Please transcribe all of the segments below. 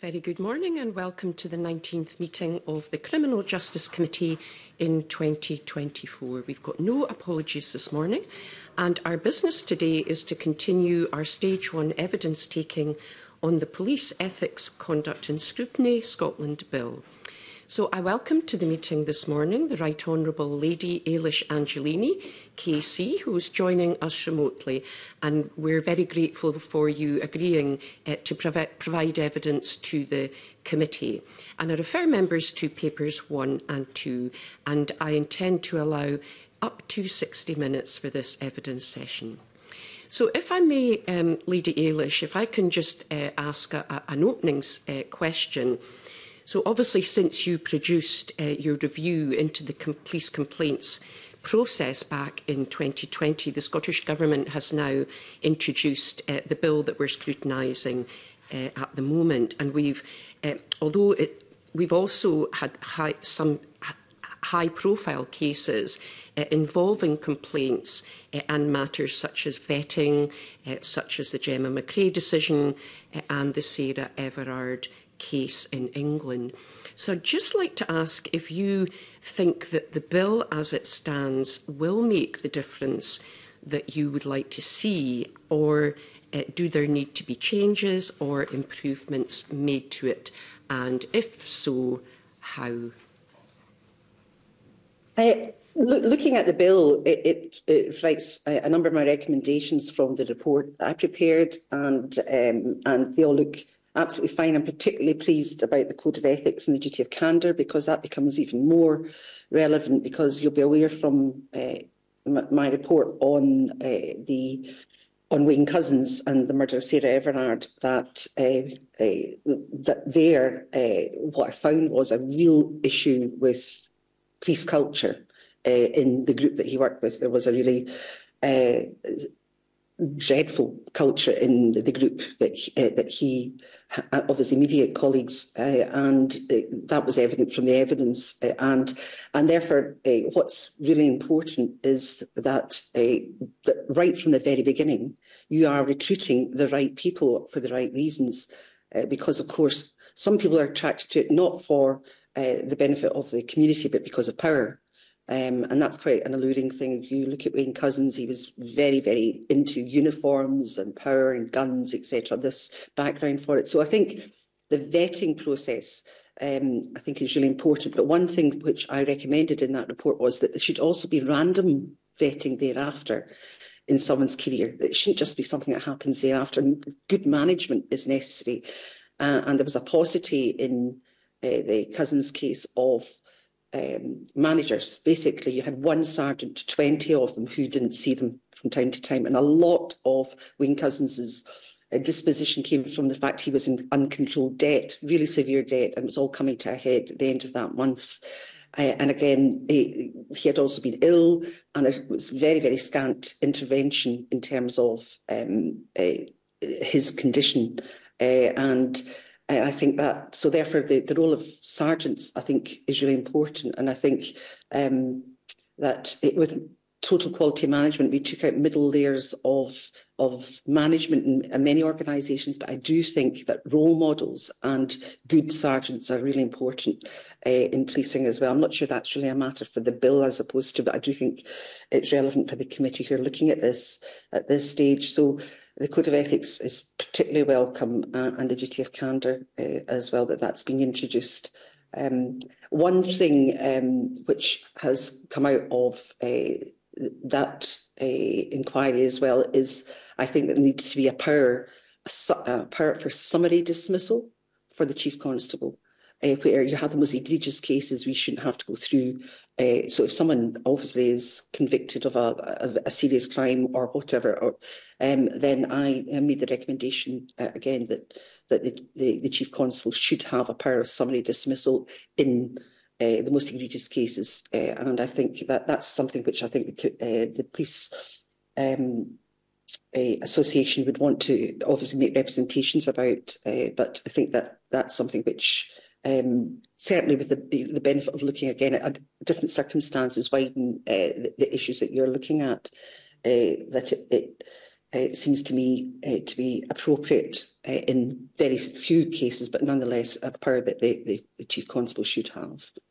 Very good morning and welcome to the 19th meeting of the Criminal Justice Committee in 2024. We've got no apologies this morning and our business today is to continue our stage one evidence taking on the Police Ethics, Conduct and Scrutiny Scotland Bill. So I welcome to the meeting this morning the Right Honourable Lady Eilish Angelini, KC, who is joining us remotely. And we're very grateful for you agreeing uh, to prov provide evidence to the committee. And I refer members to papers one and two. And I intend to allow up to 60 minutes for this evidence session. So if I may, um, Lady Eilish, if I can just uh, ask a, a, an opening uh, question So obviously, since you produced uh, your review into the com police complaints process back in 2020, the Scottish Government has now introduced uh, the bill that we're scrutinising uh, at the moment. And we've, uh, although it, we've also had high, some high-profile cases uh, involving complaints uh, and matters such as vetting, uh, such as the Gemma McRae decision uh, and the Sarah Everard case in England. So I'd just like to ask if you think that the bill as it stands will make the difference that you would like to see, or uh, do there need to be changes or improvements made to it? And if so, how? I, looking at the bill, it, it, it reflects eh, a, number of my recommendations from the report I prepared, and um, and they all look absolutely fine. I'm particularly pleased about the Code of Ethics and the duty of candour because that becomes even more relevant because you'll be aware from uh, my report on uh, the on Wayne Cousins and the murder of Sarah Everard that uh, uh, that there uh, what I found was a real issue with police culture uh, in the group that he worked with. There was a really uh, dreadful culture in the, the group that he, uh, that he of his immediate colleagues, uh, and uh, that was evident from the evidence. Uh, and and therefore, uh, what's really important is that, uh, that right from the very beginning, you are recruiting the right people for the right reasons, uh, because of course some people are attracted to it not for uh, the benefit of the community, but because of power. Um, and that's quite an alluring thing. If You look at Wayne Cousins, he was very, very into uniforms and power and guns, etc. This background for it. So I think the vetting process um, I think is really important. But one thing which I recommended in that report was that there should also be random vetting thereafter in someone's career. It shouldn't just be something that happens thereafter. good management is necessary. Uh, and there was a paucity in uh, the Cousins case of um, managers. Basically, you had one sergeant, 20 of them who didn't see them from time to time. And a lot of Wayne Cousins's uh, disposition came from the fact he was in uncontrolled debt, really severe debt, and it was all coming to a head at the end of that month. Uh, and again, he, he had also been ill, and it was very, very scant intervention in terms of um, uh, his condition. Uh, and And I think that, so therefore the, the role of sergeants, I think, is really important. And I think um, that it, with total quality management, we took out middle layers of, of management in, in many organisations, but I do think that role models and good sergeants are really important uh, in policing as well. I'm not sure that's really a matter for the bill as opposed to, but I do think it's relevant for the committee who are looking at this at this stage. So the Code of Ethics is particularly welcome uh, and the duty of candour uh, as well that that's being introduced. Um, one thing um, which has come out of uh, that uh, inquiry as well is I think that there needs to be a power, a, a power for summary dismissal for the Chief Constable. Uh, where you have the most egregious cases, we shouldn't have to go through Uh, so if someone obviously is convicted of a, of a serious crime or whatever, or, um, then I, I made the recommendation uh, again that that the, the, the chief constable should have a power of summary dismissal in uh, the most egregious cases, uh, and I think that that's something which I think the, uh, the police. Um, uh, association would want to obviously make representations about, uh, but I think that that's something which um, certainly with the, the benefit of looking again at different circumstances, widen uh, the, the, issues that you're looking at, uh, that it, it uh, seems to me uh, to be appropriate uh, in very few cases, but nonetheless a power that the, the, the chief constable should have.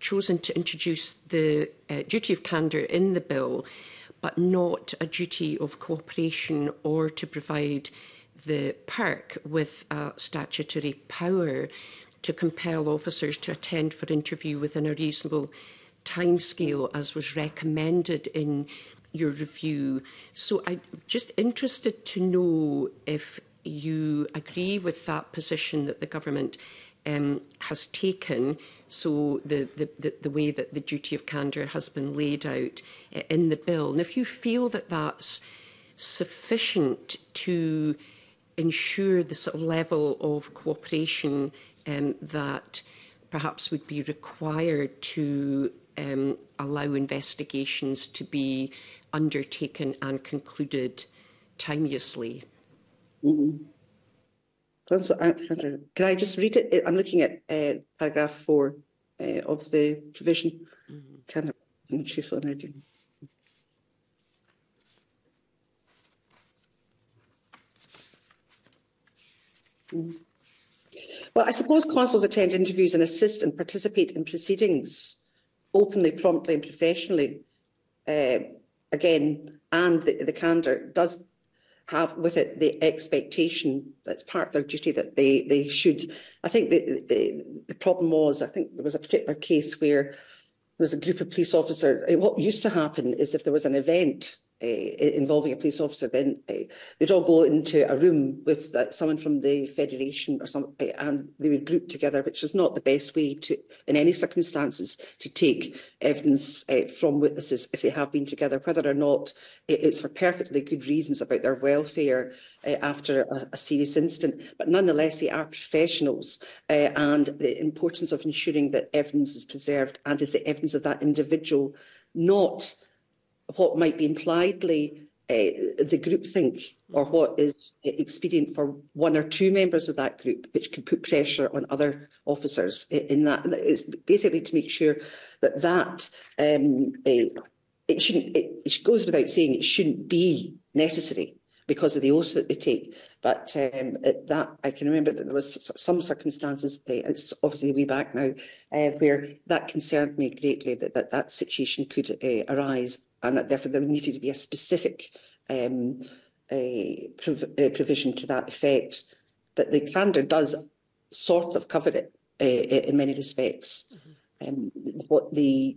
chosen to introduce the uh, duty of candour in the bill, but not a duty of cooperation or to provide the park with a statutory power to compel officers to attend for interview within a reasonable time scale as was recommended in your review. So I'm just interested to know if you agree with that position that the government um, has taken, so the, the, the, the way that the duty of candour has been laid out uh, in the bill. And if you feel that that's sufficient to ensure the sort of level of cooperation um, that perhaps would be required to um, allow investigations to be undertaken and concluded timeously. Mm -hmm. Can I just read it? I'm looking at uh, paragraph four uh, of the provision. Mm -hmm. Can I, I'm Well, I suppose constables attend interviews and assist and participate in proceedings openly, promptly and professionally. Uh, again, and the, the candour does have with it the expectation that's part of their duty that they, they should. I think the, the, the problem was, I think there was a particular case where there was a group of police officers. Eh, what used to happen is if there was an event involving a police officer, then they'd all go into a room with someone from the federation or some, and they would group together, which is not the best way to, in any circumstances, to take evidence eh, from witnesses if they have been together, whether or not it's for perfectly good reasons about their welfare eh, after a, a serious incident. But nonetheless, they are professionals, eh, and the importance of ensuring that evidence is preserved and is the evidence of that individual not what might be impliedly uh, the group think or mm. what is expedient for one or two members of that group, which can put pressure on other officers in that. It's basically to make sure that that um, uh, it shouldn't. It, it goes without saying it shouldn't be necessary because of the oath that they take. But um, at that, I can remember that there was some circumstances, it's eh, obviously way back now, uh, where that concerned me greatly that that, that situation could uh, arise and that therefore there needed to be a specific um, a prov a provision to that effect. But the candour does sort of cover it uh, in many respects. Mm -hmm. um, what the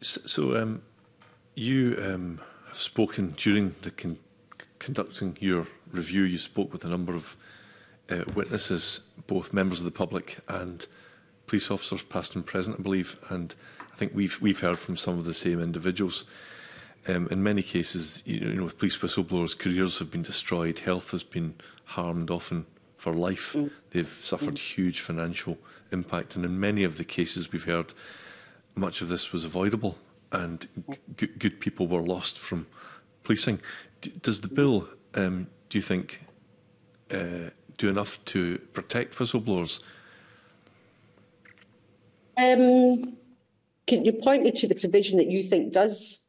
so, so um, you um, have spoken during the con conducting your review, you spoke with a number of uh, witnesses, both members of the public and police officers, past and present, I believe, and I think we've we've heard from some of the same individuals. Um, in many cases, you know, with police whistleblowers, careers have been destroyed, health has been harmed, often for life. Mm. They've suffered mm. huge financial impact, and in many of the cases we've heard, much of this was avoidable, and g- good people were lost from policing. D- does the mm. bill, um, do you think, uh, do enough to protect whistleblowers? Um, Can you point me to the provision that you think does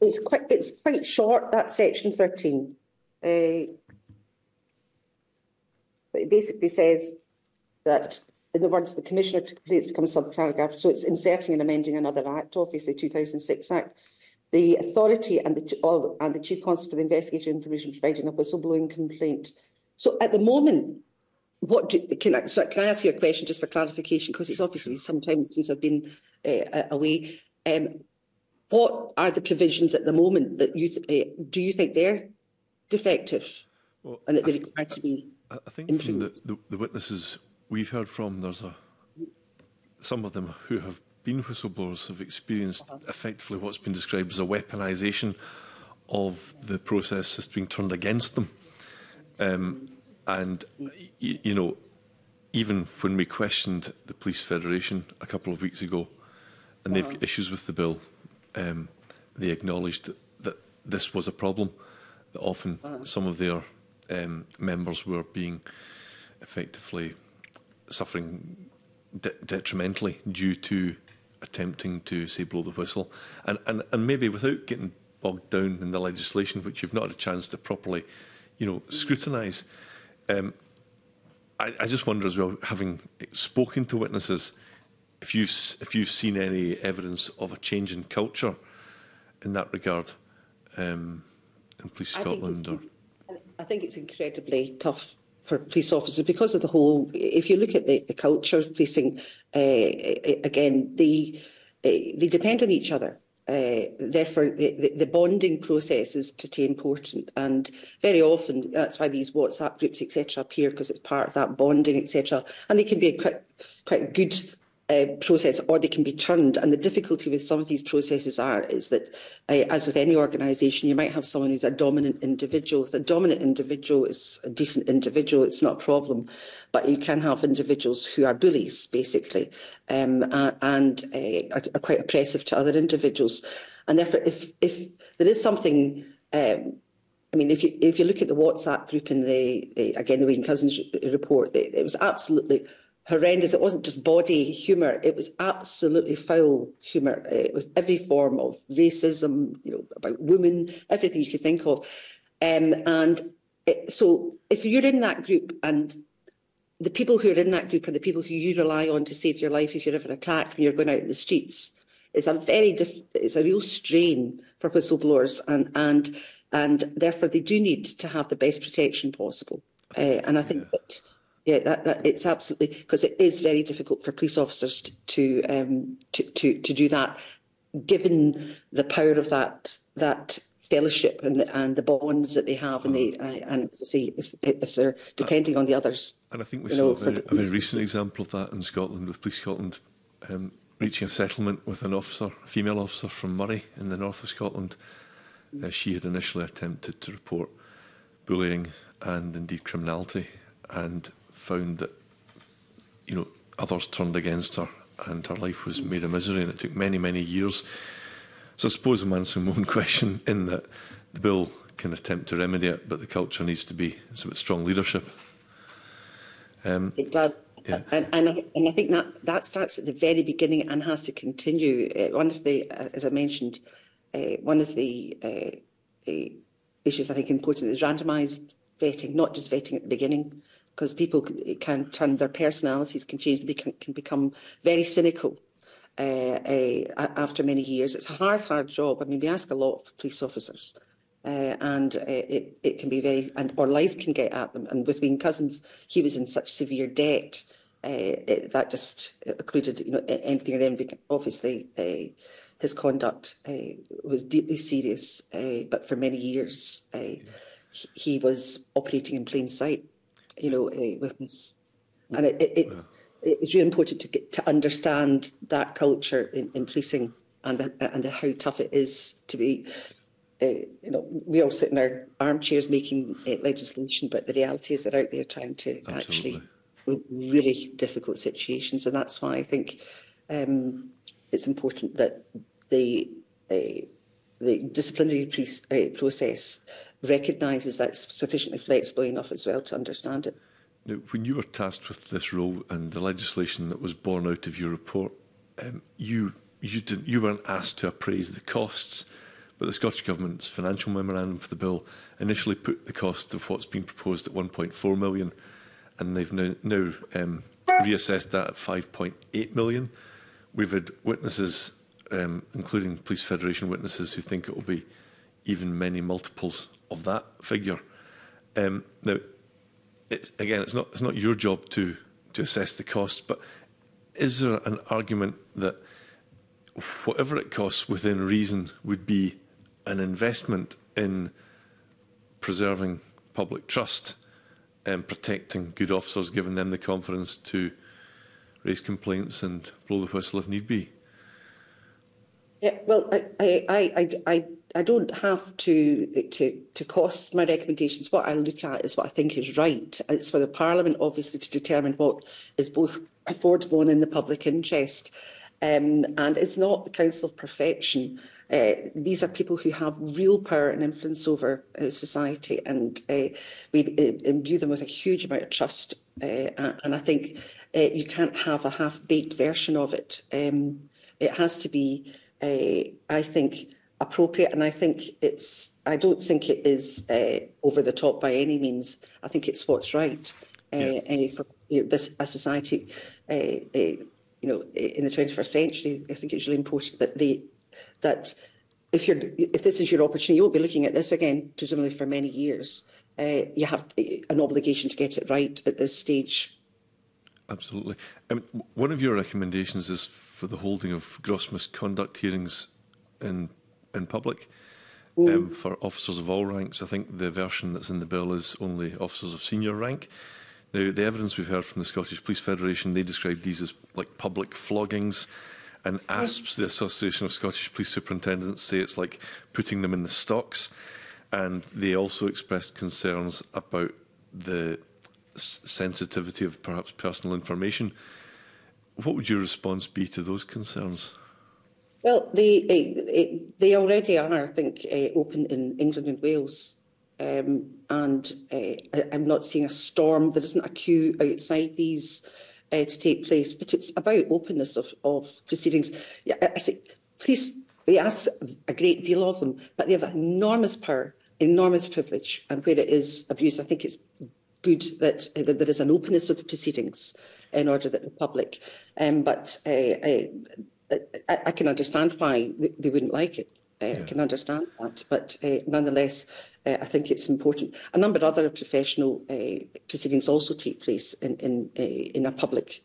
It's quite, it's quite short, that section 13. Uh, but it basically says that, in the words the Commissioner to complete, becomes subparagraph, so it's inserting and amending another act, obviously 2006 Act. The authority and the, oh, and the Chief Constable for the investigation information providing a whistleblowing complaint. So at the moment, what do, can, I, so can I ask you a question just for clarification? Because it's obviously some time since I've been uh, away. Um, What are the provisions at the moment that you th eh, do you think they're defective well, and that they require to be I, think improved? from the, the, the witnesses we've heard from, there's a some of them who have been whistleblowers have experienced uh -huh. effectively what's been described as a weaponization of the process that's being turned against them. Um, and, you know, even when we questioned the Police Federation a couple of weeks ago, and they've uh-huh. got issues with the bill, um, they acknowledged that, this was a problem. That often uh-huh. some of their um, members were being effectively suffering de detrimentally due to attempting to say blow the whistle, and, and and maybe without getting bogged down in the legislation, which you've not had a chance to properly, you know, mm-hmm. scrutinise. Um, I, I just wonder as well, having spoken to witnesses if you've if you've seen any evidence of a change in culture in that regard um, in Police Scotland, I or I think it's incredibly tough for police officers because of the whole. If you look at the, the culture of policing, uh, again, the uh, they depend on each other. Uh, therefore, the, the, bonding process is pretty important, and very often that's why these WhatsApp groups, etc., appear because it's part of that bonding, etc. And they can be a quite, quite good uh, process or they can be turned. And the difficulty with some of these processes are is that, uh, as with any organisation, you might have someone who's a dominant individual. If the dominant individual is a decent individual, it's not a problem. But you can have individuals who are bullies, basically, um, uh, and uh, are, are quite oppressive to other individuals. And therefore, if, if there is something... Um, I mean, if you if you look at the WhatsApp group in the, the again the Wayne Cousins report, it, it was absolutely horrendous. It wasn't just body humour; it was absolutely foul humour. It was every form of racism, you know, about women, everything you could think of. Um, and it, so, if you're in that group and the people who are in that group are the people who you rely on to save your life if you're ever attacked when you're going out in the streets. It's a very diff- it's a real strain for whistleblowers, and and and therefore they do need to have the best protection possible. Uh, and I think yeah. that Yeah, that, that it's absolutely because it is very difficult for police officers to um, to, to to do that, given the power of that that fellowship and the, and the bonds that they have, and they uh, and as see if if they're depending on the others. And I think we saw know, a, very, a very recent example of that in Scotland with Police Scotland um, reaching a settlement with an officer, a female officer from Murray in the north of Scotland. Mm. Uh, she had initially attempted to report bullying and indeed criminality, and found that, you know, others turned against her and her life was made a misery and it took many, many years. So I suppose I'm answering my own question in that the bill can attempt to remedy it, but the culture needs to be some strong leadership. Um, glad. Yeah. And, and, I, and I think that, that starts at the very beginning and has to continue. Uh, one of the, uh, as I mentioned, uh, one of the uh, uh, issues I think important is randomised vetting, not just vetting at the beginning, because people can, can and their personalities can change. They can, can become very cynical uh, uh, after many years. It's a hard, hard job. I mean, we ask a lot of police officers. Uh, and uh, it, it can be very, and or life can get at them. And with Wayne Cousins, he was in such severe debt uh, it, that just occluded, you know, anything. And then obviously uh, his conduct uh, was deeply serious, uh, but for many years uh, he was operating in plain sight you know, a witness. Mm. And it, it, it, it's really important to get, to understand that culture in, in policing and the, and the, how tough it is to be. Uh, you know, we all sit in our armchairs making uh, legislation, but the reality is they're out there trying to Absolutely. actually really difficult situations, and that's why I think um, it's important that the uh, the disciplinary police, uh, process recognises that sufficiently flexible enough as well to understand it. Now, when you were tasked with this role and the legislation that was born out of your report, um, you you didn't you weren't asked to appraise the costs, but the Scottish Government's financial memorandum for the bill initially put the cost of what's been proposed at 1.4 million, and they've now, now um, reassessed that at 5.8 million. We've had witnesses, um, including Police Federation witnesses, who think it will be even many multiples of that figure. Um, now, it's, again, it's not, it's not your job to, to assess the cost, but is there an argument that whatever it costs within reason would be an investment in preserving public trust and protecting good officers, giving them the confidence to raise complaints and blow the whistle if need be? Yeah, well, I, I, I, I I don't have to, to, to cost my recommendations. What I look at is what I think is right. It's for the Parliament, obviously, to determine what is both affordable and in the public interest. Um, and it's not the Council of Perfection. Uh, these are people who have real power and influence over uh, society, and uh, we uh, imbue them with a huge amount of trust. Uh, and I think uh, you can't have a half-baked version of it. Um, it has to be, uh, I think, appropriate. And I think it's, I don't think it is uh, over the top by any means. I think it's what's right uh, yeah. uh, for you know, this a society, uh, uh, you know, in the 21st century. I think it's really important that they, that if you're, if this is your opportunity, you won't be looking at this again, presumably for many years. Uh, you have an obligation to get it right at this stage. Absolutely. Um, one of your recommendations is for the holding of gross misconduct hearings in in public. Mm. Um, for officers of all ranks, I think the version that's in the bill is only officers of senior rank. Now, the evidence we've heard from the Scottish Police Federation, they describe these as like public floggings. And ASPS, the Association of Scottish Police Superintendents, say it's like putting them in the stocks. And they also expressed concerns about the sensitivity of perhaps personal information. What would your response be to those concerns? Well, they, uh, they already are, I think, uh, open in England and Wales. Um, and uh, I'm not seeing a storm. There isn't a queue outside these uh, to take place, but it's about openness of, of proceedings. Yeah, I, I say, please, they ask a great deal of them, but they have enormous power, enormous privilege, and where it is abused, I think it's good that, uh, that there is an openness of the proceedings in order that the public, um, but uh, uh, I, I can understand why they wouldn't like it. Uh, yeah. I can understand that, but uh, nonetheless, uh, I think it's important. A number of other professional uh, proceedings also take place in in, uh, in a public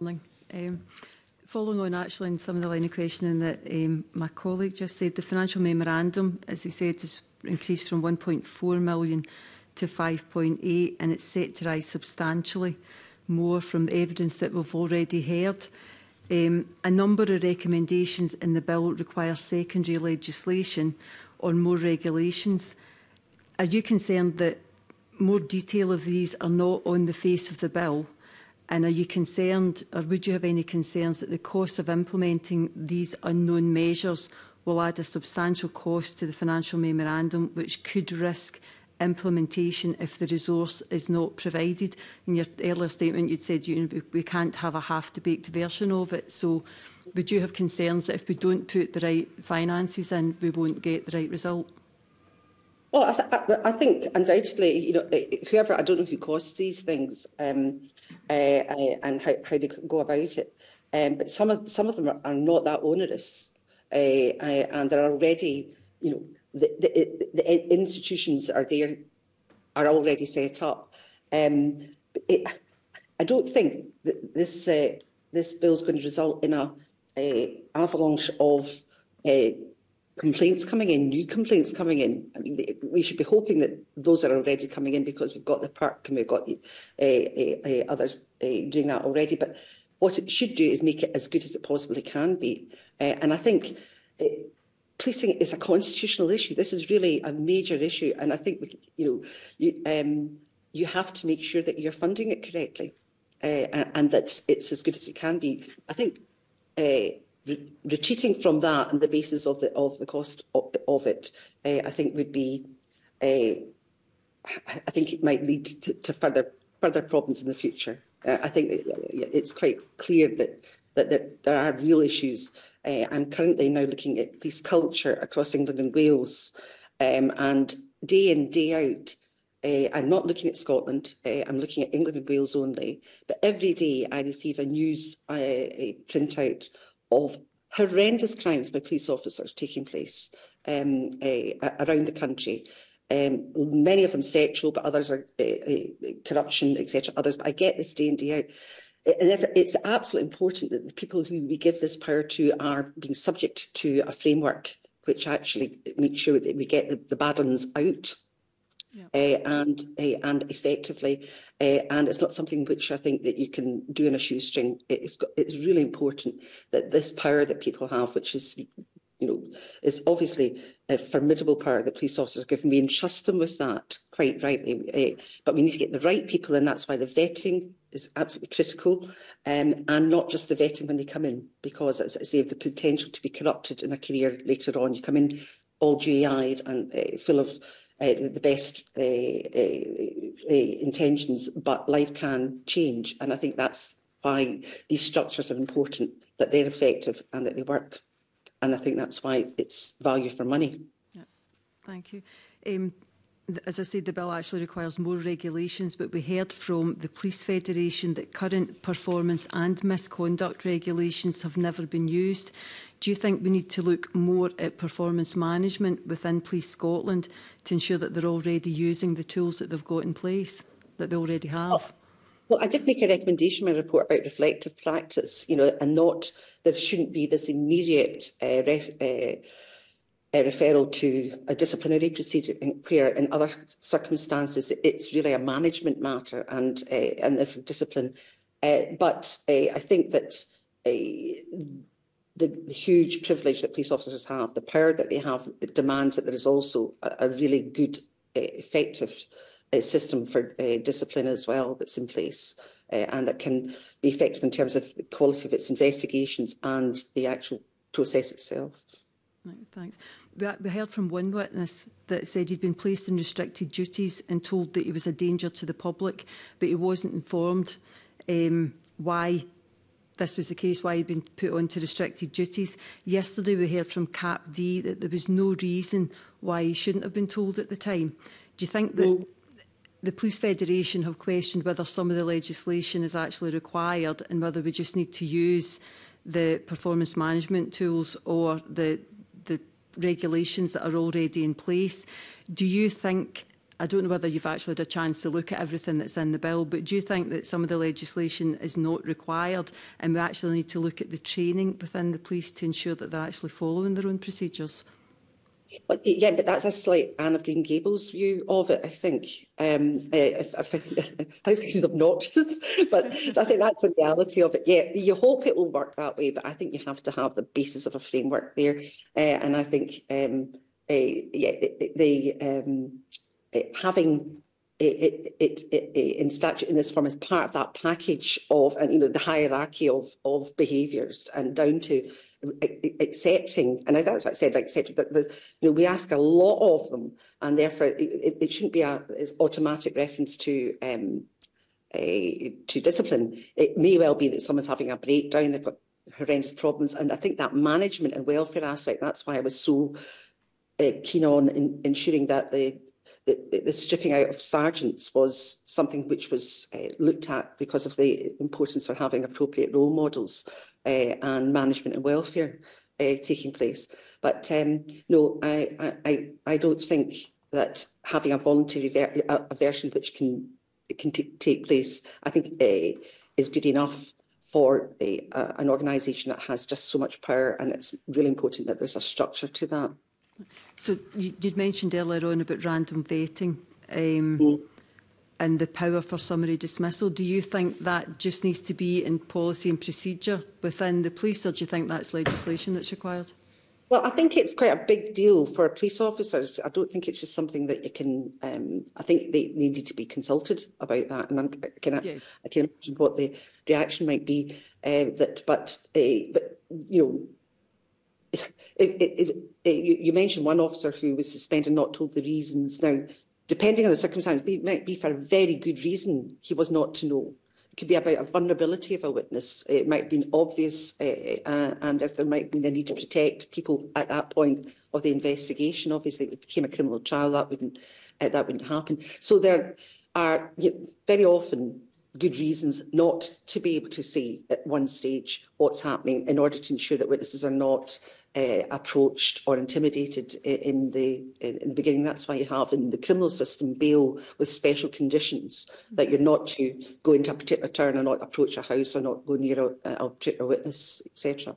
morning. Um, following on actually in some of the line of questioning that um, my colleague just said, the financial memorandum, as he said, has increased from 1.4 million to 5.8 and it's set to rise substantially more from the evidence that we've already heard. Um, a number of recommendations in the bill require secondary legislation on more regulations. Are you concerned that more detail of these are not on the face of the bill? And are you concerned, or would you have any concerns, that the cost of implementing these unknown measures will add a substantial cost to the financial memorandum, which could risk implementation if the resource is not provided. In your earlier statement, you'd said you know, we can't have a half-baked version of it. So would you have concerns that if we don't put the right finances in, we won't get the right result? Well, I, th I, think undoubtedly, you know, eh, eh, whoever I don't know who costs these things um, uh, uh, and how, how they go about it, um, but some of some of them are, are not that onerous, uh, I, and they're already, you know, the, the, the institutions are there, are already set up. Um, it, I don't think that this uh, this bill is going to result in a, a avalanche of uh, complaints coming in, new complaints coming in. I mean, they, we should be hoping that those are already coming in because we've got the park and we've got the, uh, uh, uh, others uh, doing that already. But what it should do is make it as good as it possibly can be. Uh, and I think it, policing is a constitutional issue. This is really a major issue. And I think, we, you know, you, um, you have to make sure that you're funding it correctly uh, and, and that it's as good as it can be. I think uh, re retreating from that and the basis of the, of the cost of, of it, uh, I think would be, uh, I think it might lead to, to further further problems in the future. Uh, I think it's quite clear that that there, there are real issues. Uh, I'm currently now looking at police culture across England and Wales, um, and day in day out. Uh, I'm not looking at Scotland, uh, I'm looking at England and Wales only, but every day I receive a news uh, a printout of horrendous crimes by police officers taking place um, uh, around the country. Um, many of them sexual, but others are uh, uh, corruption, etc. Others, but I get this day and day out. And if it's absolutely important that the people who we give this power to are being subject to a framework which actually makes sure that we get the, the bad ones out yeah. uh, and uh, and effectively. Uh, and it's not something which I think that you can do in a shoestring. It's got, it's really important that this power that people have, which is you know, is obviously a formidable power that police officers give, and trust them with that, quite rightly. Uh, but we need to get the right people and That's why the vetting is absolutely critical, um, and not just the vetting when they come in, because, as I say, the potential to be corrupted in a career later on. You come in all GI'd and uh, full of uh, the best uh, uh, uh, intentions, but life can change. And I think that's why these structures are important, that they're effective and that they work. And I think that's why it's value for money. Yeah. Thank you. Um, as I said, the bill actually requires more regulations, but we heard from the Police Federation that current performance and misconduct regulations have never been used. Do you think we need to look more at performance management within Police Scotland to ensure that they're already using the tools that they've got in place, that they already have? Oh, well, I did make a recommendation in my report about reflective practice, you know, and not there shouldn't be this immediate uh, uh a referral to a disciplinary procedure in, where in other circumstances it's really a management matter and uh, and the discipline uh, but uh, I think that uh, the, the huge privilege that police officers have the power that they have it demands that there is also a, a really good uh, effective uh, system for uh, discipline as well that's in place uh, and that can be effective in terms of the quality of its investigations and the actual process itself. No, thanks. We heard from one witness that said he'd been placed in restricted duties and told that he was a danger to the public, but he wasn't informed um, why this was the case, why he'd been put onto restricted duties. Yesterday we heard from Cap D that there was no reason why he shouldn't have been told at the time. Do you think that no. the Police Federation have questioned whether some of the legislation is actually required and whether we just need to use the performance management tools or the, regulations that are already in place. Do you think I don't know whether you've actually had a chance to look at everything that's in the bill, but do you think that some of the legislation is not required and we actually need to look at the training within the police to ensure that they're actually following their own procedures? Well, yeah, but that's a slight Anne of Green Gables view of it, I think. Um, eh, I, if, if, if, I think obnoxious, but I think that's the reality of it. Yeah, you hope it will work that way, but I think you have to have the basis of a framework there. Uh, and I think um, uh, yeah, the, the um, uh, having it, it, it, it, in statute in this form is part of that package of, and you know, the hierarchy of of behaviours and down to E-, e-, accepting, and that's what I said, like accepted that the, you know, we ask a lot of them, and therefore it, it, it shouldn't be a it's automatic reference to um, a, to discipline. It may well be that someone's having a breakdown, they've got horrendous problems, and I think that management and welfare aspect, that's why I was so uh, keen on in, ensuring that the the, the stripping out of sergeants was something which was uh, looked at because of the importance for having appropriate role models uh, and management and welfare uh, taking place. But um, no, I, I, I don't think that having a voluntary ver a, version which can can take place, I think uh, is good enough for the, uh, an organisation that has just so much power, and it's really important that there's a structure to that. So you'd mentioned earlier on about random vetting um, mm. and the power for summary dismissal. Do you think that just needs to be in policy and procedure within the police, or do you think that's legislation that's required? Well, I think it's quite a big deal for police officers. I don't think it's just something that you can. Um, I think they needed to be consulted about that, and I'm, can I, yeah. I can imagine what the reaction might be. Uh, that, but, uh, but you know, it, it, it, you mentioned one officer who was suspended not told the reasons. Now, depending on the circumstance, it might be for a very good reason he was not to know. It could be about a vulnerability of a witness. It might have been obvious uh, uh, and if there might be a need to protect people at that point of the investigation. Obviously, it became a criminal trial. That wouldn't, uh, that wouldn't happen. So there are you know, very often good reasons not to be able to say at one stage what's happening in order to ensure that witnesses are not uh, approached or intimidated in the, in the beginning. That's why you have in the criminal system bail with special conditions that you're not to go into a particular turn or not approach a house or not go near a, a particular witness, etc.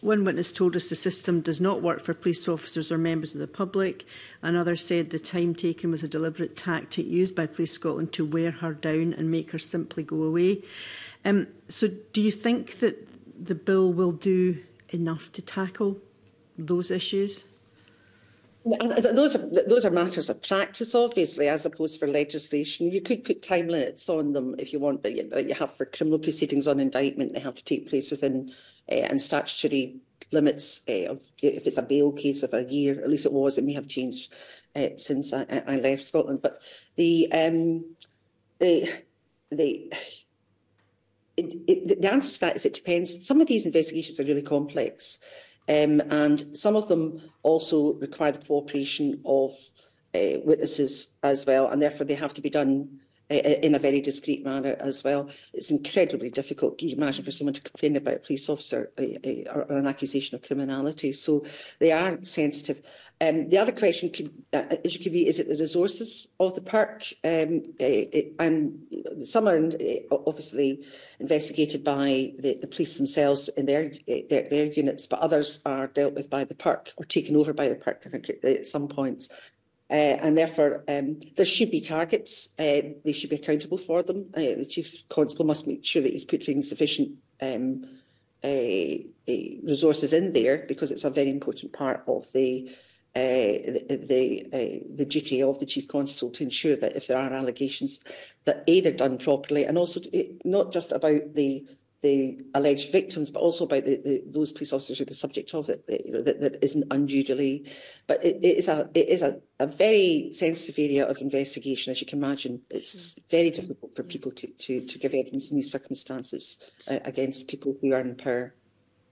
One witness told us the system does not work for police officers or members of the public. Another said the time taken was a deliberate tactic used by Police Scotland to wear her down and make her simply go away. Um, so, do you think that the bill will do enough to tackle those issues? those are, those are matters of practice, obviously, as opposed for legislation. You could put time limits on them if you want, but you, but you have for criminal proceedings on indictment, they have to take place within uh, and statutory limits uh, of, if it's a bail case of a year, at least it was, it may have changed uh, since I, I left Scotland. But the um, the the it, it, the answer to that is it depends. Some of these investigations are really complex, um, and some of them also require the cooperation of uh, witnesses as well, and therefore they have to be done E, e, in a very discreet manner as well. It's incredibly difficult, can you imagine, for someone to complain about a police officer or, or an accusation of criminality. So they are sensitive. Um, the other question could, uh, could be, is it the resources of the park? Um, it, eh, eh, and some are eh, obviously investigated by the, the police themselves in their, their, their units, but others are dealt with by the park or taken over by the park at some points. Uh, and therefore, um, there should be targets. Uh, they should be accountable for them. Uh, the chief constable must make sure that he's putting sufficient um, uh, resources in there because it's a very important part of the uh, the the, uh, the duty of the chief constable to ensure that if there are allegations, that a they're done properly, and also to, not just about the the alleged victims, but also about the, the, those police officers who are the subject of it, that, you know, that, that isn't undue delay. But it, it is, a, it is a, a very sensitive area of investigation, as you can imagine. It's very difficult for people to, to, to give evidence in these circumstances uh, against people who are in power.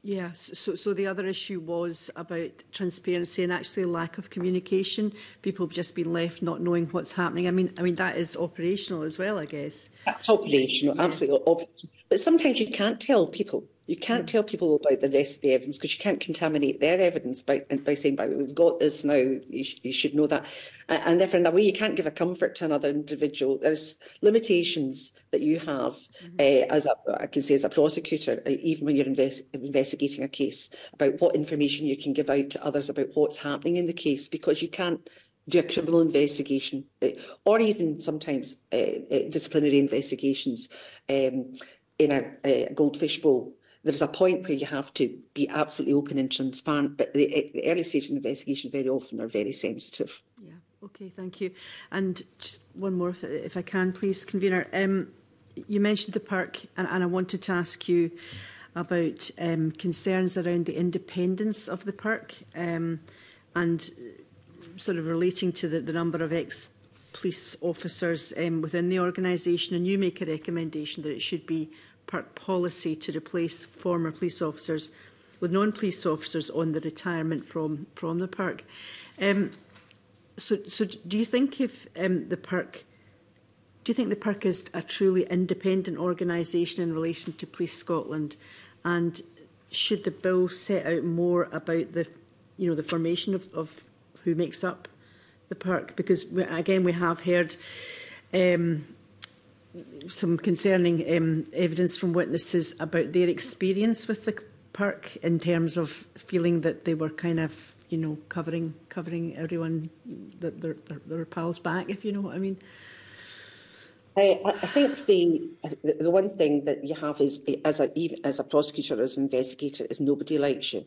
Yes, so, so the other issue was about transparency and actually lack of communication. People have just been left not knowing what's happening. I mean, I mean that is operational as well, I guess. That's operational, yeah. absolutely. But sometimes you can't tell people You can't hmm. tell people about the rest of the evidence because you can't contaminate their evidence by, by saying, by, we've got this now, you, sh you should know that. And, and therefore, in a way, you can't give a comfort to another individual. There's limitations that you have, mm -hmm. uh, as a, I can say, as a prosecutor, uh, even when you're invest investigating a case, about what information you can give out to others about what's happening in the case, because you can't do a criminal investigation uh, or even sometimes uh, uh, disciplinary investigations um, in a, a goldfish bowl there's a point where you have to be absolutely open and transparent, but the, eh, the early stage of the investigation very often are very sensitive. Yeah, okay, thank you. And just one more, if, if I can, please, Convener. Um, you mentioned the park, and, and I wanted to ask you about um, concerns around the independence of the park um, and sort of relating to the, the number of ex police officers um, within the organisation. And you make a recommendation that it should be part policy to replace former police officers with non-police officers on the retirement from, from the park. Um, so, so do you think if um, the park do you think the park is a truly independent organisation in relation to Police Scotland, and should the bill set out more about the, you know, the formation of, of who makes up the park? Because we, again, we have heard um, some concerning um, evidence from witnesses about their experience with the park in terms of feeling that they were kind of, you know, covering covering everyone, their, their, their pals back, if you know what I mean. I, I think the the one thing that you have is as a even as a prosecutor as an investigator is nobody likes you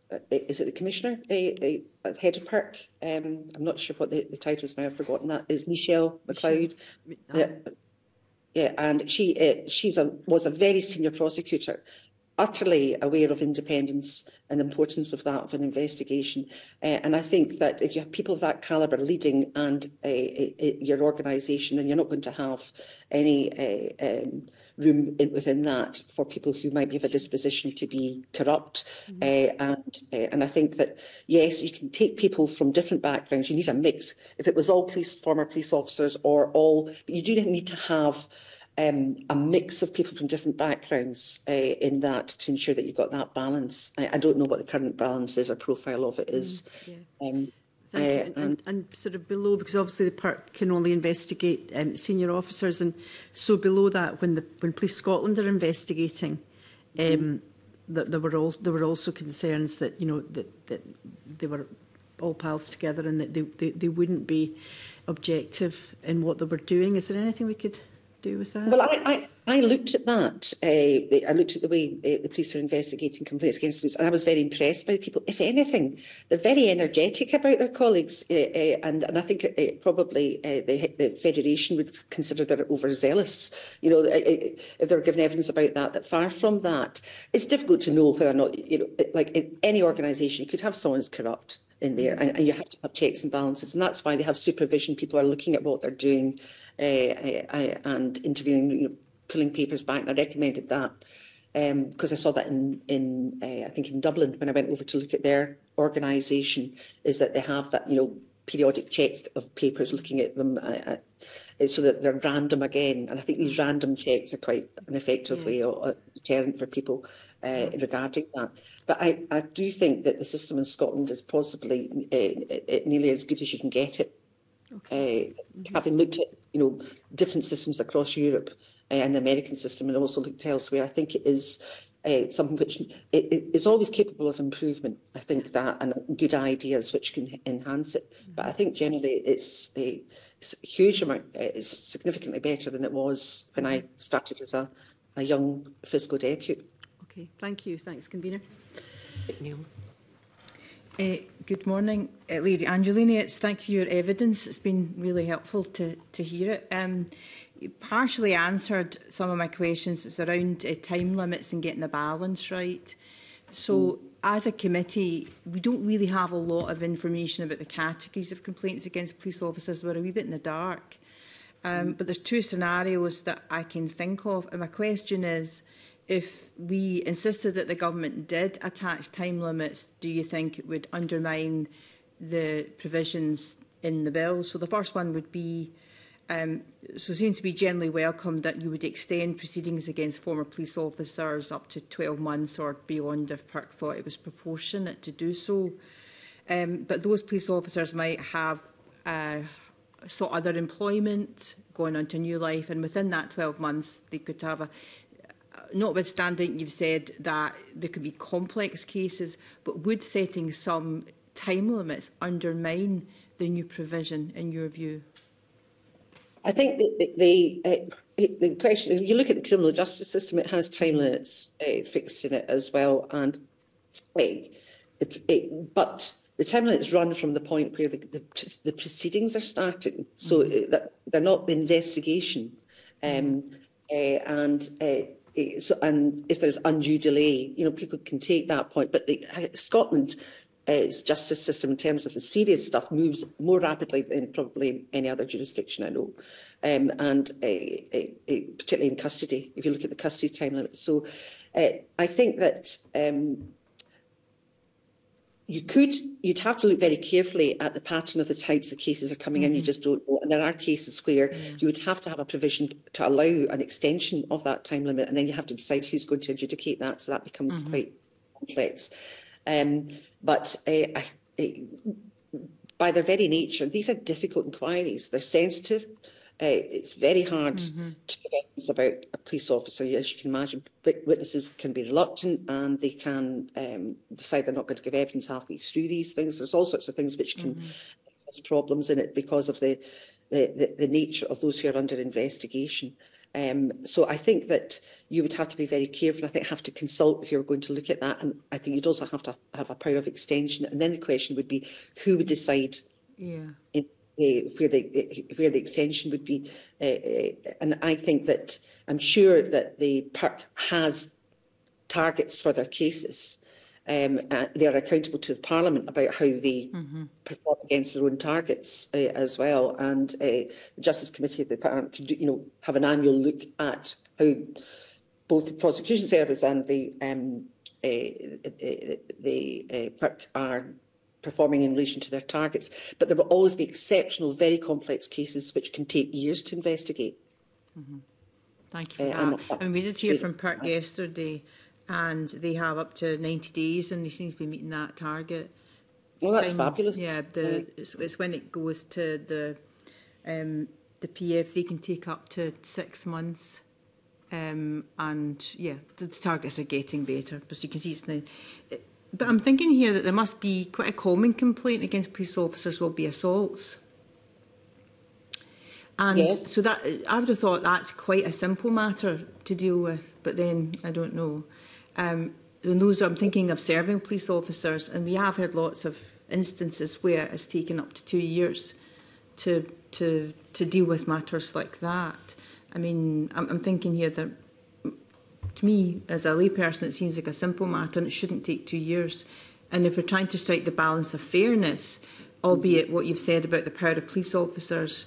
uh, is it the commissioner, the, uh, head of PERC? Um, I'm not sure what the, the title is now, I've forgotten that. Is Michelle McLeod? Michelle. Uh, yeah, and she uh, she's a, was a very senior prosecutor, utterly aware of independence and the importance of that of an investigation. Uh, and I think that if you have people of that caliber leading and uh, uh, uh, your organisation, then you're not going to have any uh, um, room in, within that for people who might be of a disposition to be corrupt. Mm-hmm. Uh, and, uh, and I think that, yes, you can take people from different backgrounds. You need a mix. If it was all police, former police officers or all, but you do need to have um, a mix of people from different backgrounds uh, in that to ensure that you've got that balance. I, I don't know what the current balance is or profile of it is. Mm, yeah. um, Thank uh, you. And, and, and sort of below, because obviously the park can only investigate um, senior officers, and so below that, when the when Police Scotland are investigating, mm-hmm. um, mm -hmm. that there were all there were also concerns that you know that that they were all pals together and that they, they, they wouldn't be objective in what they were doing. Is there anything we could do with that? Well, I, I, I looked at that. Uh, I looked at the way uh, the police are investigating complaints against police, and I was very impressed by the people. If anything, they're very energetic about their colleagues, uh, uh and, and I think uh, probably uh, the, the, Federation would consider they're overzealous. You know, if they're given evidence about that, that far from that, it's difficult to know whether or not, you know, like in any organisation, you could have someone who's corrupt in there, mm. and, and you have to have checks and balances, and that's why they have supervision. People are looking at what they're doing uh, and interviewing, you know, pulling papers back. And I recommended that because um, I saw that in, in uh, I think in Dublin when I went over to look at their organisation, is that they have that you know periodic checks of papers looking at them uh, uh, so that they're random again. And I think these random checks are quite an effective yeah. way or, or deterrent for people uh, yeah. regarding that. But I, I do think that the system in Scotland is possibly uh, uh nearly as good as you can get it. Okay. Uh, mm -hmm. Having looked at you know, different systems across Europe uh, and the American system and also looked elsewhere. I think it is uh, something which it, it is always capable of improvement. I think that and good ideas which can enhance it. But I think generally it's a, eh, it's a huge amount. It's significantly better than it was when I started as a, a young fiscal deputy. Okay, thank you. Thanks, convener. Neil. Uh, Good morning, uh, Lady Angelini. It's, thank you for your evidence. It's been really helpful to, to hear it. Um, you partially answered some of my questions. It's around uh, time limits and getting the balance right. So, mm. as a committee, we don't really have a lot of information about the categories of complaints against police officers. We're a wee bit in the dark. Um, mm. But there's two scenarios that I can think of. And my question is, if we insisted that the government did attach time limits, do you think it would undermine the provisions in the bill? So the first one would be, um, so it seems to be generally welcomed that you would extend proceedings against former police officers up to 12 months or beyond if PERC thought it was proportionate to do so. Um, but those police officers might have uh, sought other employment, going on to new life, and within that 12 months they could have a notwithstanding you've said that there can be complex cases, but would setting some time limits undermine the new provision in your view? I think the, the, the, uh, the question, if you look at the criminal justice system, it has time limits uh, fixed in it as well. And uh, it, it, but the time limits run from the point where the, the, the proceedings are starting. So mm -hmm. that, they're not the investigation. Um, mm -hmm. uh, and uh, so, and if there's undue delay, you know, people can take that point. But the, uh, Scotland its uh, justice system in terms of the serious stuff moves more rapidly than probably any other jurisdiction I know, um, and uh, uh, uh particularly in custody, if you look at the custody time limit. So uh, I think that um, you could, you'd have to look very carefully at the pattern of the types of cases are coming mm-hmm. in, you mm-hmm. just don't know. And there are cases where yeah. you would have to have a provision to allow an extension of that time limit, and then you have to decide who's going to adjudicate that, so that becomes mm-hmm. quite complex. Um, but uh, I, uh, by their very nature, these are difficult inquiries. They're sensitive. Uh, it's very hard mm-hmm. to get evidence about a police officer. As you can imagine, witnesses can be reluctant and they can um, decide they're not going to give evidence halfway through these things. There's all sorts of things which can mm-hmm. cause problems in it because of the, the, the, the nature of those who are under investigation. Um, so I think that you would have to be very careful. I think have to consult if you're going to look at that, and I think you'd also have to have a power of extension. And then the question would be, who would decide yeah. in the where the where the extension would be. Uh, uh and I think that I'm sure that the PERC has targets for their cases. Um, uh, they are accountable to Parliament about how they mm -hmm. perform against their own targets uh, as well. And uh, the Justice Committee of the Parliament could, you know, have an annual look at how both the prosecution service and the um, uh, uh, uh the uh, PERC are performing in relation to their targets. But there will always be exceptional, very complex cases which can take years to investigate. Mm -hmm. Thank you for uh, that. And, mean, we did hear from PERT yesterday, and they have up to 90 days, and they seem to be meeting that target. Well, that's time, fabulous. Yeah, the, yeah. It's, it's when it goes to the um, the PF, they can take up to six months. Um, and yeah, the, the targets are getting better. But you can see it's now, it, But I'm thinking here that there must be quite a common complaint against police officers will be assaults. And yes. so that I would have thought that's quite a simple matter to deal with, but then I don't know. Um, and those I'm thinking of serving police officers, and we have had lots of instances where it's taken up to two years to to to deal with matters like that. I mean, I'm, I'm thinking here that to me, as a layperson, it seems like a simple matter and it shouldn't take two years. And if we're trying to strike the balance of fairness, albeit what you've said about the power of police officers,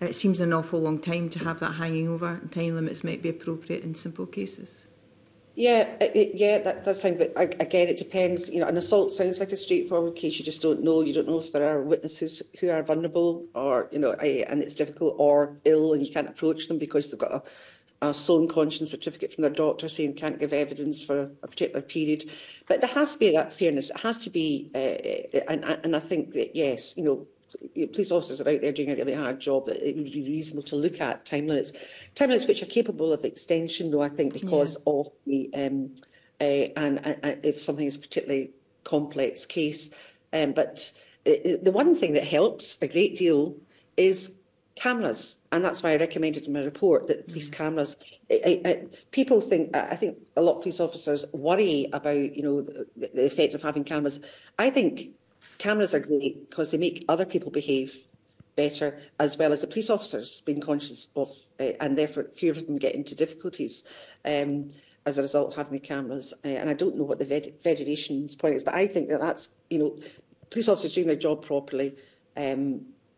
it seems an awful long time to have that hanging over, time limits might be appropriate in simple cases. Yeah, it, uh, yeah, that does sound. But again, it depends. You know, an assault sounds like a straightforward case. You just don't know. You don't know if there are witnesses who are vulnerable, or you know, and it's difficult, or ill, and you can't approach them because they've got a a sole conscience certificate from their doctor saying can't give evidence for a particular period. But there has to be that fairness. It has to be, uh, uh and, and I think that, yes, you know, police officers are out there doing a really hard job, it would be reasonable to look at time limits. Time limits which are capable of extension, though, I think, because yeah. of the... Um, uh, and, and if something is a particularly complex case. Um, but it, uh, uh, the one thing that helps a great deal is cameras and that's why i recommended in my report that these mm. cameras I, I, I, people think i think a lot of police officers worry about you know the, the effect of having cameras i think cameras are great because they make other people behave better as well as the police officers being conscious of uh, and therefore fewer of them get into difficulties um, as a result of having the cameras uh, and i don't know what the federation's point is but i think that that's you know police officers doing their job properly um,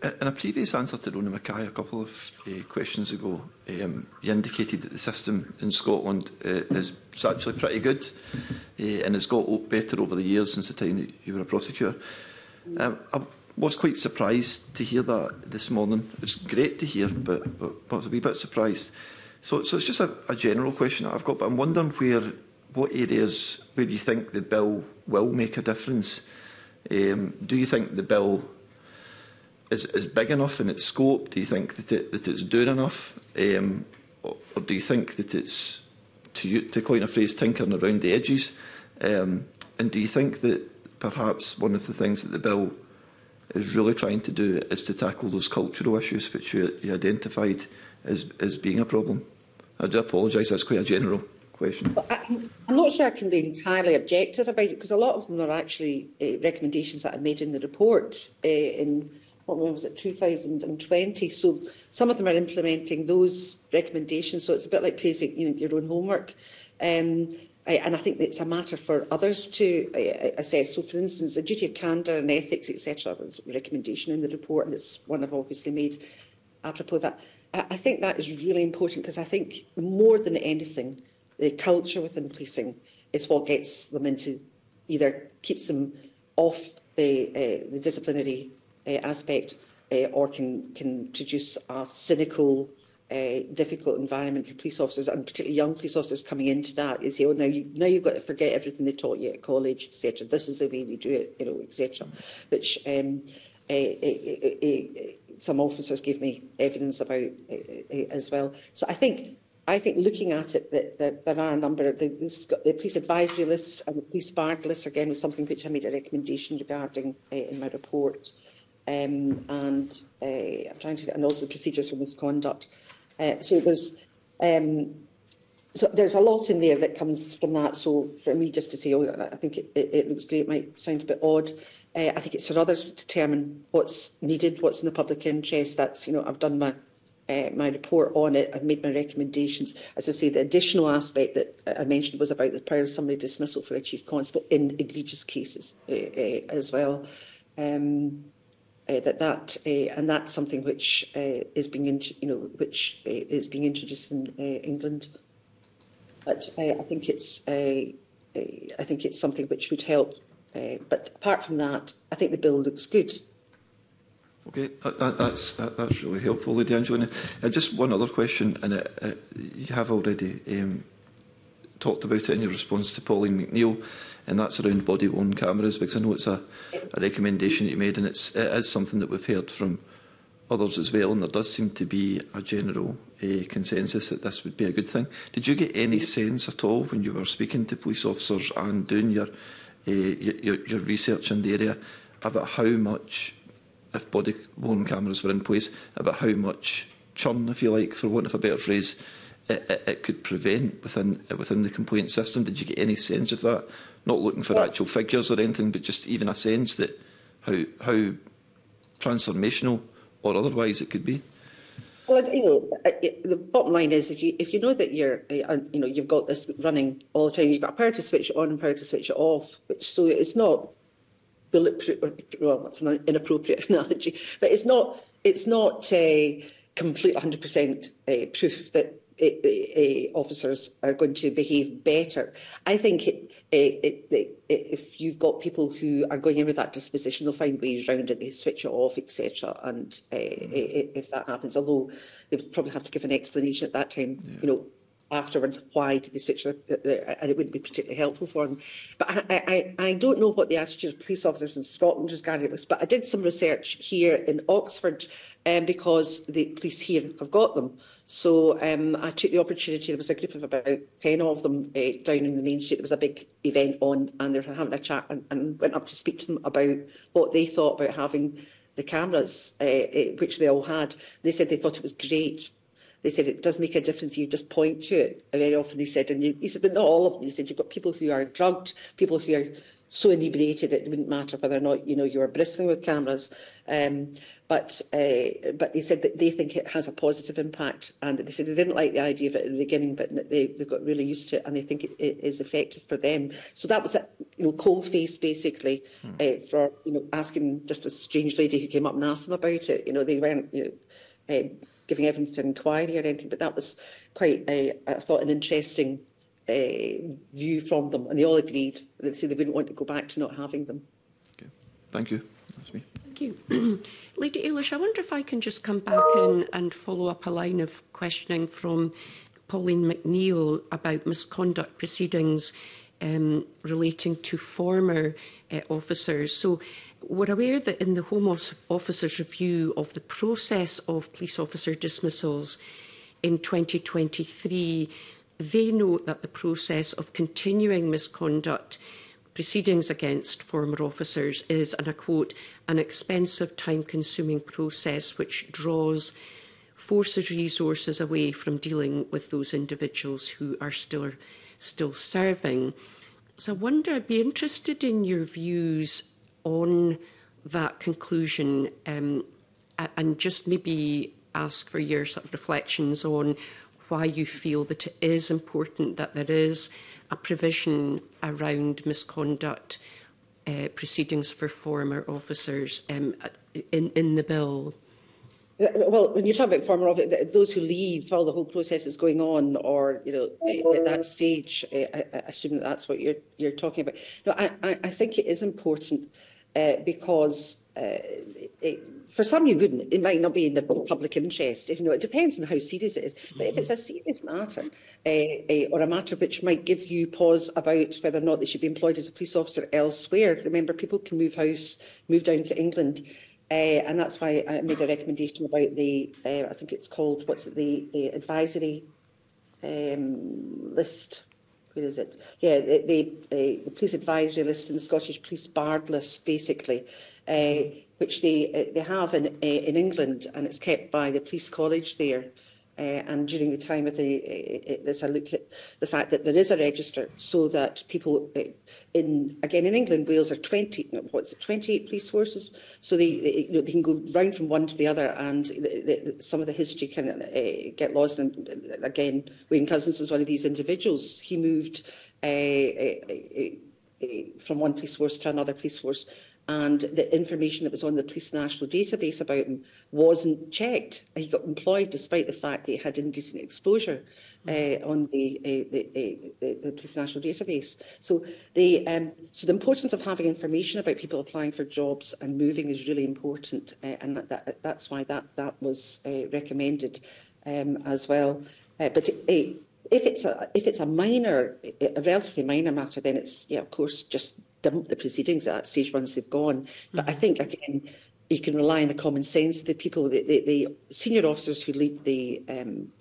In a previous answer to Rona Mackay a couple of uh, questions ago, um, you indicated that the system in Scotland uh, is actually pretty good uh, and has got better over the years since the time that you were a prosecutor. Um, I was quite surprised to hear that this morning. It's great to hear, but, but, but I was a wee bit surprised. So, so it's just a, a general question that I've got, but I'm wondering where, what areas where you think the bill will make a difference. Um, do you think the bill is, is big enough in its scope? Do you think that, it, that it's doing enough? Um, or, or do you think that it's, to, to coin a phrase, tinkering around the edges? Um, and do you think that perhaps one of the things that the bill is really trying to do is to tackle those cultural issues which you, you identified as, as being a problem? I do apologise, that's quite a general question. I'm not sure I can be entirely objective about it because a lot of them are actually uh, recommendations that I made in the report uh, in what was it, 2020. So some of them are implementing those recommendations. So it's a bit like praising you know, your own homework. Um, I, and I think it's a matter for others to uh, assess. So, for instance, the duty of candour and ethics, etc., was a recommendation in the report, and it's one I've obviously made apropos of that. I, I think that is really important because I think more than anything, the culture within policing is what gets them into either keeps them off the, uh, the disciplinary aspect or can, can produce a cynical uh, difficult environment for police officers and particularly young police officers coming into that is you know now you now you've got to forget everything they taught you at college etc this is the way we do it you know etc which um uh uh, uh, uh, uh, some officers gave me evidence about uh, as well so i think I think looking at it, that, that there are a number of the, the police advisory list and the police barred list, again, was something which I made a recommendation regarding in my report um, and uh, I'm trying to and also procedures for misconduct. Uh, so there's um, so there's a lot in there that comes from that. So for me, just to say, oh, I think it, it, it looks great, it might sound a bit odd. Uh, I think it's for others to determine what's needed, what's in the public interest. That's you know I've done my uh, my report on it. I've made my recommendations. As I say, the additional aspect that I mentioned was about the power of summary dismissal for a chief constable in egregious cases uh, uh, as well. Um, uh, that that uh, and that's something which uh, is being you know which uh, is being introduced in uh, England. But uh, I think it's uh, uh, I think it's something which would help. Uh, but apart from that, I think the bill looks good. Okay, that, that, that's that, that's really helpful, Lady Angelina. Uh, just one other question, and uh, uh, you have already um, talked about it in your response to Pauline McNeil, and that's around body-worn cameras, because I know it's a, a recommendation that you made, and it's, it is something that we've heard from others as well, and there does seem to be a general uh, consensus that this would be a good thing. Did you get any sense at all when you were speaking to police officers and doing your, uh, your, your research in the area about how much, if body-worn cameras were in place, about how much churn, if you like, for want of a better phrase, it, it, could prevent within within the complaint system? Did you get any sense of that? Not looking for well, actual figures or anything, but just even a sense that how how transformational or otherwise it could be. Well, you know, the bottom line is if you if you know that you're uh, you know you've got this running all the time, you've got a power to switch it on and power to switch it off, which so it's not bulletproof. Well, that's an inappropriate analogy, but it's not it's not uh, complete 100% uh, proof that uh, officers are going to behave better. I think it, it, it, if you've got people who are going in with that disposition, they'll find ways around it, they switch it off, etc. And uh, mm. if that happens, although they would probably have to give an explanation at that time, yeah. you know, afterwards why did they switch it uh, uh, and it wouldn't be particularly helpful for them. But I, I, I don't know what the attitude of police officers in Scotland regarding this, but I did some research here in Oxford um, because the police here have got them. So um, I took the opportunity, there was a group of about 10 of them uh, down in the main street, there was a big event on and they were having a chat and, and went up to speak to them about what they thought about having the cameras, uh, uh, which they all had. They said they thought it was great. They said it does make a difference, you just point to it. And very often they said, and you, he said, but not all of them. He said, you've got people who are drugged, people who are so inebriated it wouldn't matter whether or not you know you were bristling with cameras. Um, but uh, but they said that they think it has a positive impact, and they said they didn't like the idea of it at the beginning, but they, they've got really used to it, and they think it, it is effective for them. So that was a you know cold face basically hmm. uh, for you know asking just a strange lady who came up and asked them about it. You know they weren't you know, uh, giving evidence to inquiry or anything, but that was quite a, I thought an interesting uh, eh, view from them, and they all agreed that they wouldn't want to go back to not having them. Okay. Thank you. That's me. Thank you. Lady Eilish, I wonder if I can just come back in and follow up a line of questioning from Pauline McNeill about misconduct proceedings um, relating to former uh, officers. So we're aware that in the Home Officer's review of the process of police officer dismissals in 2023, they know that the process of continuing misconduct proceedings against former officers is, and I quote, an expensive, time consuming process which draws forces resources away from dealing with those individuals who are still still serving. So I wonder, I'd be interested in your views on that conclusion um, and just maybe ask for your sort of reflections on why you feel that it is important that there is a provision around misconduct uh, proceedings for former officers um, in, in the bill? Uh, well, when you talk about former officers, those who leave while the whole process is going on, or you know, at that stage, I, I assume that that's what you're you're talking about. No, I, I think it is important uh, because it, for some you wouldn't, it might not be in the public interest. You know, it depends on how serious it is. But if it's a mm-hmm. serious matter, uh, uh, or a matter which might give you pause about whether or not they should be employed as a police officer elsewhere, remember people can move house, move down to England, uh, and that's why I made a recommendation about the, uh, I think it's called, what's it, the, the advisory um, list. Where is it? Yeah, the, the, uh, the police advisory list and the Scottish police barred list, basically uh, which they, uh, they have in, uh, in England, and it's kept by the police college there. Uh, and during the time of the, uh, this, I looked at the fact that there is a register so that people in, again, in England, Wales are 20, what's it, 28 police forces. So they, they, you know, they can go round from one to the other and the, the, some of the history can uh, get lost. And again, Wayne Cousins was one of these individuals. He moved uh, uh, uh, from one police force to another police force and the information that was on the Police National Database about him wasn't checked. He got employed despite the fact that he had indecent exposure uh, on the, uh, the, uh, the, Police National Database. So the, um, so the importance of having information about people applying for jobs and moving is really important, and that, that, that's why that, that was recommended um, as well. but uh, if it's a if it's a minor, a relatively minor matter, then it's yeah, of course, just the, the proceedings at stage once they've gone. But mm -hmm. I mm-hmm. think, again, you can rely on the common sense of the people, the, the, the senior officers who lead the um,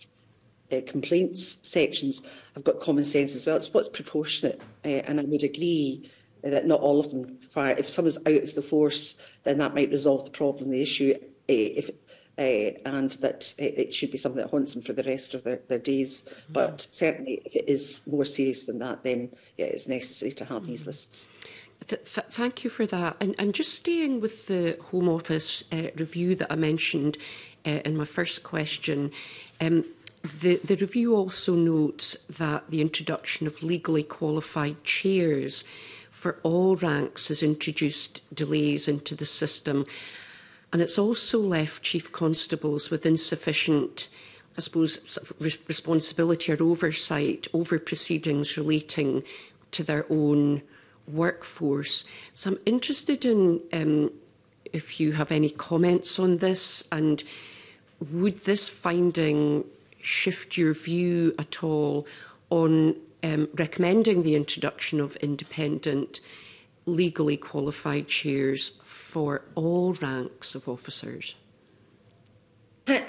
uh, complaints sections have got common sense as well. It's what's proportionate. Uh, and I would agree that not all of them require, if someone's out of the force, then that might resolve the problem, the issue. Uh, if uh, and that it, it should be something that haunts them for the rest of their, their days. mm But certainly, if it is more serious than that, then yeah, it's necessary to have mm these lists. Th th thank you for that. And, and just staying with the Home Office uh, review that I mentioned uh, in my first question, um, the, the review also notes that the introduction of legally qualified chairs for all ranks has introduced delays into the system And it's also left chief constables with insufficient, I suppose, responsibility or oversight over proceedings relating to their own workforce. So I'm interested in um, if you have any comments on this and would this finding shift your view at all on um, recommending the introduction of independent, legally qualified chairs for all ranks of officers? I,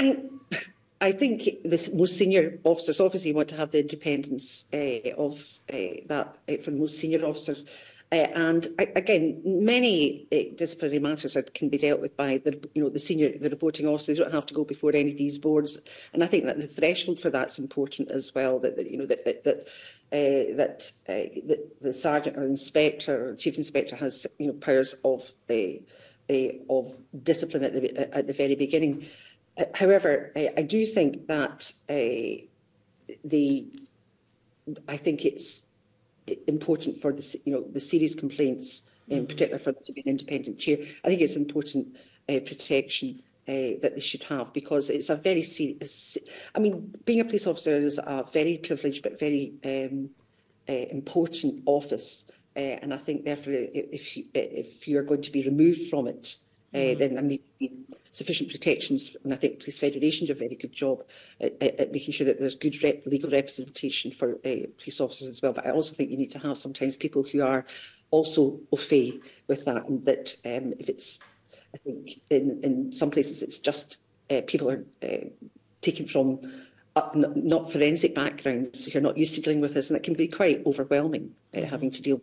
I, I think the most senior officers obviously want to have the independence uh, of uh, that uh, for the most senior officers. Uh, and again, many uh, disciplinary matters that can be dealt with by the, you know, the senior, the reporting officers. They don't have to go before any of these boards, and I think that the threshold for that's important as well. That, that you know that that that, uh, that, uh, that the sergeant or inspector or chief inspector has you know powers of the uh, of discipline at the at the very beginning. Uh, however, I, uh, I do think that uh, the I think it's important for the, you know, the serious complaints, in mm. particular for them to be an independent chair. I think it's important uh, protection uh, that they should have because it's a very serious. I mean, being a police officer is a very privileged but very um, uh, important office, uh, and I think therefore, if you, uh, if you are going to be removed from it, Eh, mm-hmm. then there need to be sufficient protections. And I think police federations do a very good job at, at, at making sure that there's good rep legal representation for uh, police officers as well. But I also think you need to have sometimes people who are also au fait with that, and that um, if it's, I think in, in some places it's just uh, people are uh, taken from uh, not forensic backgrounds who are not used to dealing with this, and it can be quite overwhelming uh, having to deal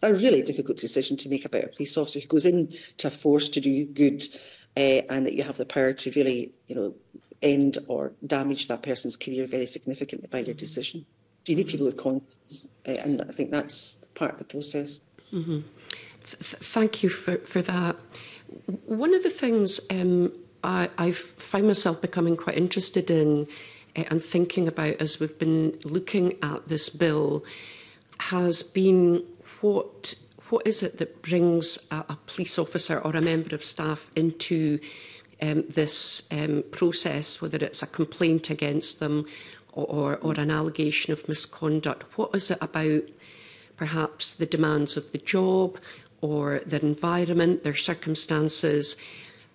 it's a really difficult decision to make about a police officer who goes in to a force to do good uh, and that you have the power to really, you know, end or damage that person's career very significantly by your mm-hmm. decision. You need people with confidence, uh, and I think that's part of the process. Mm -hmm. Th thank you for, for that. One of the things um, I, I've found myself becoming quite interested in uh, and thinking about as we've been looking at this bill has been what what is it that brings a, a police officer or a member of staff into um, this um, process, whether it's a complaint against them or, or, or an allegation of misconduct? What is it about perhaps the demands of the job or their environment, their circumstances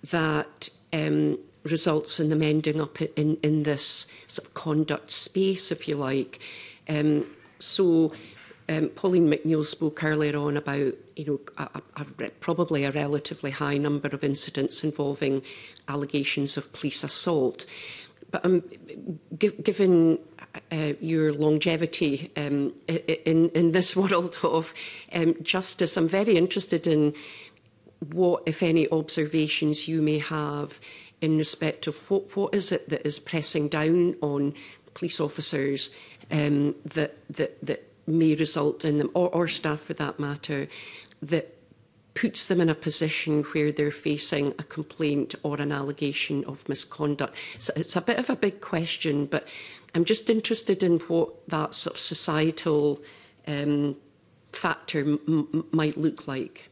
that um, results in them ending up in, in this sort of conduct space, if you like? Um, so Um, Pauline McNeill spoke earlier on about you know, a, a, a, probably a relatively high number of incidents involving allegations of police assault. But um, given uh, your longevity um, in, in this world of um, justice, I'm very interested in what, if any, observations you may have in respect of what, what is it that is pressing down on police officers um, that, that, that may result in them, or, or staff for that matter, that puts them in a position where they're facing a complaint or an allegation of misconduct. So it's a bit of a big question, but I'm just interested in what that sort of societal um, factor might look like.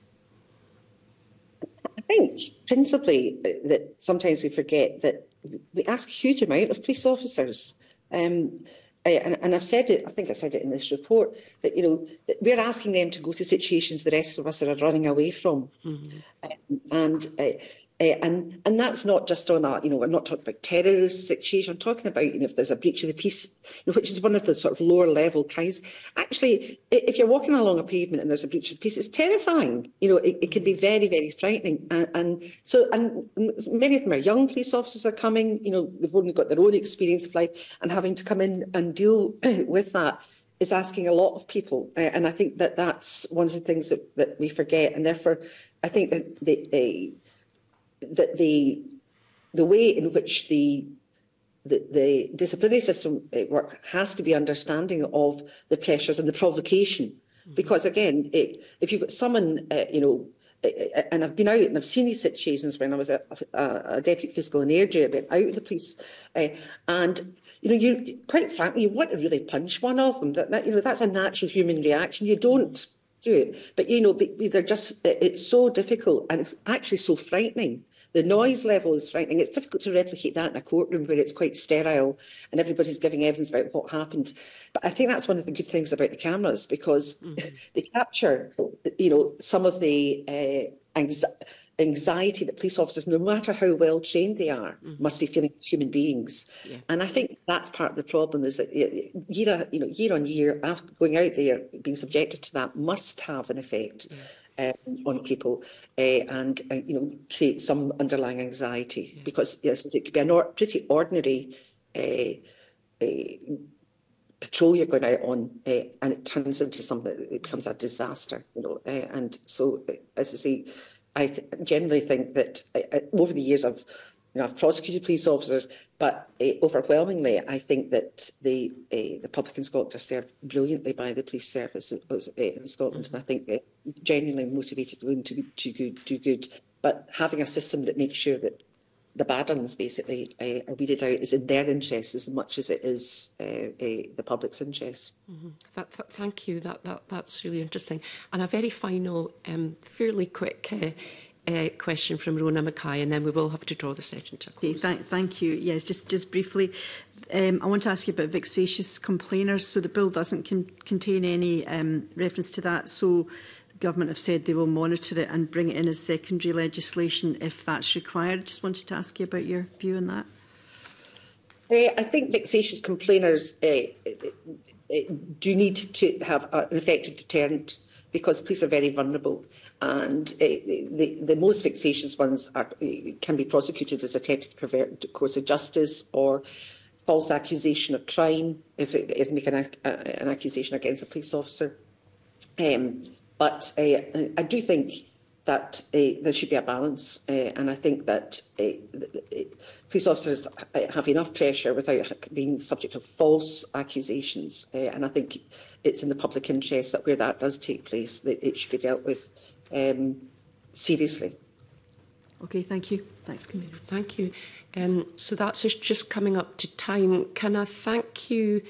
I think principally that sometimes we forget that we ask a huge amount of police officers. Um, Uh, and, and I've said it, I think I said it in this report, that, you know, that we're asking them to go to situations the rest of us are running away from. Mm -hmm. um, and uh, Uh, and, and that's not just on a, you know, we're not talking about terrorist situation, I'm talking about, you know, if there's a breach of the peace, you know, which is one of the sort of lower level crimes. Actually, if you're walking along a pavement and there's a breach of peace, it's terrifying. You know, it, it can be very, very frightening. And, and so, and many of them are young police officers are coming, you know, they've only got their own experience of life and having to come in and deal with that is asking a lot of people. Uh, and I think that that's one of the things that, that we forget. And therefore, I think that the, the that the the way in which the the, the disciplinary system it uh, works has to be understanding of the pressures and the provocation. Mm-hmm. Because again, it, if you've got someone, uh, you know, uh, uh, and I've been out and I've seen these situations when I was a, a, a deputy fiscal in air I went out with the police, uh, and you know, you quite frankly, you want to really punch one of them. That, that you know, that's a natural human reaction. You don't do it, but you know, they're just it's so difficult and it's actually so frightening. The noise level is frightening. It's difficult to replicate that in a courtroom where it's quite sterile and everybody's giving evidence about what happened. But I think that's one of the good things about the cameras because mm. they capture, you know, some of the uh, anxiety anxiety that police officers, no matter how well trained they are, mm. must be feeling as human beings. Yeah. And I think that's part of the problem is that year, you know, year on year, going out there, being subjected to that must have an effect. Yeah um, on people uh, and uh, you know create some underlying anxiety yeah. because yes it could be a or pretty ordinary uh, uh, patrol you're going out on uh, and it turns into something that it becomes a disaster you know uh, and so uh, as I say I th generally think that I, uh, I, uh, over the years I've you know, I've prosecuted police officers, but uh, overwhelmingly, I think that the uh, eh, the public in Scotland are served brilliantly by the police service in, uh, in Scotland, and I think they're genuinely motivated, willing to, to good, do good. But having a system that makes sure that the bad ones basically uh, are weeded out is in their interest as much as it is uh, uh, the public's interest. Mm -hmm. that, that, thank you. That, that, that's really interesting. And a very final, um, fairly quick uh, a uh, question from Rona Mackay, and then we will have to draw the session to a close. Okay, th thank you. Yes, just just briefly, um, I want to ask you about vexatious complainers. So the bill doesn't con contain any um, reference to that. So the government have said they will monitor it and bring it in as secondary legislation if that's required. Just wanted to ask you about your view on that. Uh, I think vexatious complainers uh, uh, uh do need to have an effective deterrent because police are very vulnerable and uh, the, the most vexatious ones are, eh, can be prosecuted as attempted perverted course of justice or false accusation of crime if, it, if make an, uh, an accusation against a police officer. Um, but uh, I do think that uh, there should be a balance uh, and I think that uh, police officers have enough pressure without being subject to false accusations uh, and I think it's in the public interest that where that does take place, that it should be dealt with um, seriously. Okay, thank you. Thanks, Commissioner. Thank you. Um, so that's just coming up to time. Can I thank you,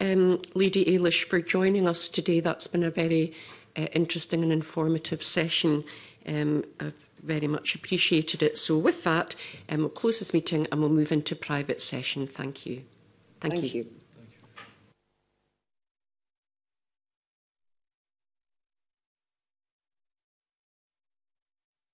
um, Lady Ailish, for joining us today? That's been a very uh, interesting and informative session. Um, I've very much appreciated it. So with that, um, we'll close this meeting and we'll move into private session. Thank you. Thank, Thank you. you.